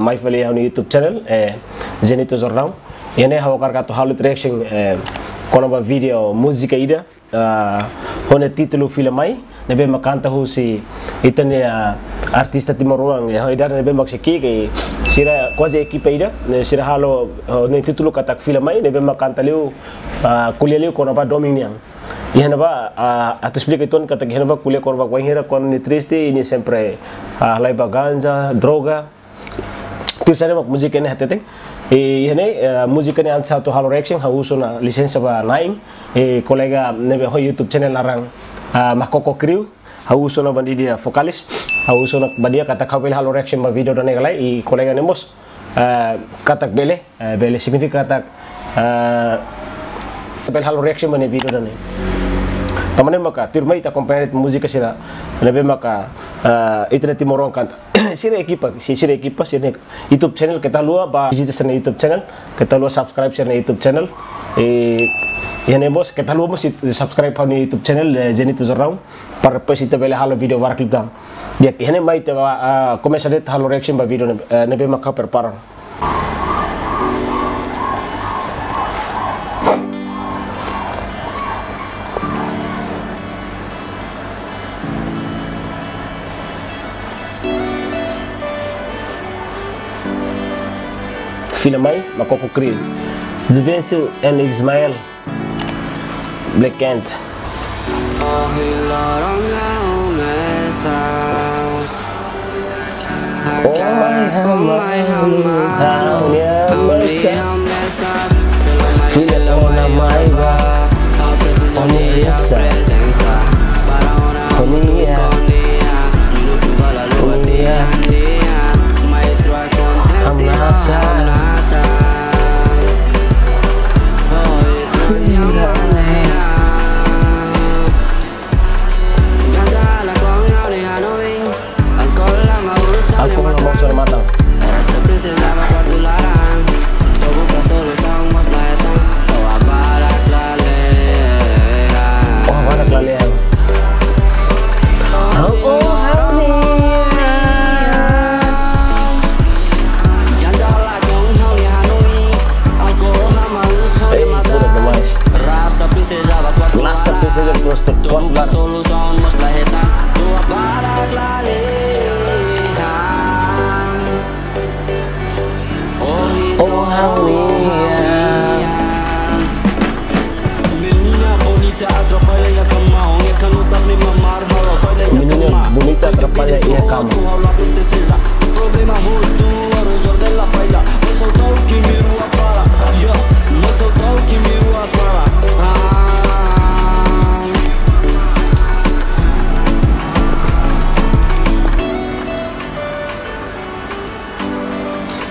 my family on YouTube channel eh Jenito Jornal ene hawakar kato halut reaction eh kono ba video música ida uh, hone título film mai. Nebe makanta hu si itane uh, artista timoruang ya ida nebe mak siki ke sira quasi equipe ida sira halo ne título katak film mai nebe makanta uh, kulia liu kono ba dominiang Ihan ba uh, atas explica itu kata ihan ba kulia korba kwa hira kon ni triste ini sempre uh, lai ba ganja droga Tulisannya mak musik ini hati teng. E ini musik ini ada satu hal reaction hauso na lisensi ba naing. E kolega nebe ho YouTube channel larang makoko kriu hauso na bandi dia vokalis hauso na badia kata kau hal reaction ba video dan negalai i kolega nemos katak bele bele significa katak bel hal reaction ne video dan ne. Tamane maka tirmai ta kompanit musika sira nebe maka itna timorong kanta sira ekipa. Si sira ekipa sira YouTube channel. Kita lua ba visita sana YouTube channel. Kita lua subscribe sana YouTube channel. E yani bos. Kita lua mesti subscribe pa ni YouTube channel Jenny Tuzarau para pesita bele halo video warak lidang dia yani mai te ba começa de halo reaction ba video nebe maka preparan filamay makoko krill zuvensil and ismail black ant Oh my hammer, hammer, Feeling on my.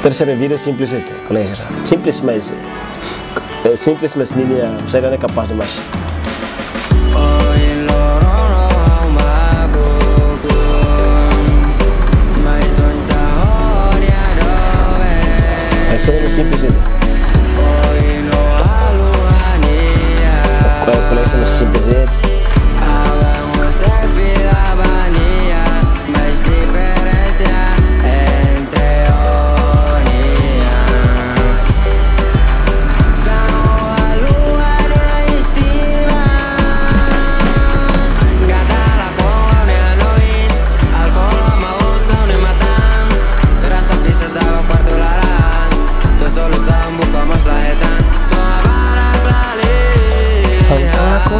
Terceiro vídeo simples colega. Simples mas eh, simples mas nilia saya capaz de mais.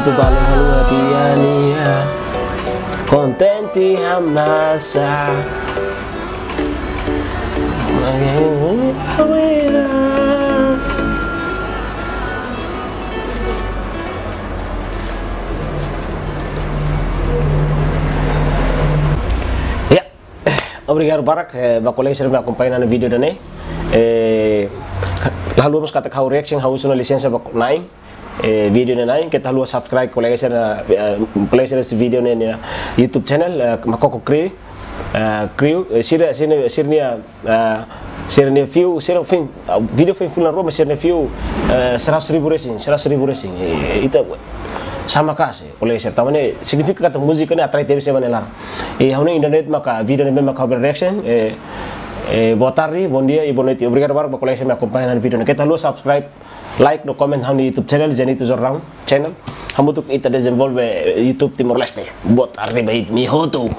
Itu paling halu hati ania. Kontenti hamnasa. obrigado Barak, eh, ba colega me acompanha no vídeo dane. Eh, lalu vamos kata kau reaction hau suna licença ba nai. Eh, video ne nai kita lalu subscribe colega sir na colega sir si video ne na YouTube channel eh, makoko crew. Eh, crew eh, sira sira sirnia eh, sirnia view sira fin video fin full na Roma sirnia view eh, seratus ribu racing seratus ribu racing. Eh, itu sama kasi oleh tahu ni signifikan kata musik ni atrai TV seven elar eh hone internet maka video memang cover reaction eh eh boa tarde bom dia e boa noite obrigado para colega me acompanhar no vídeo kita lu subscribe like no comment hone YouTube channel. Janito Zorrão channel. Hamutuk ita desenvolve YouTube Timor Leste. Boa tarde baik. Mi hoto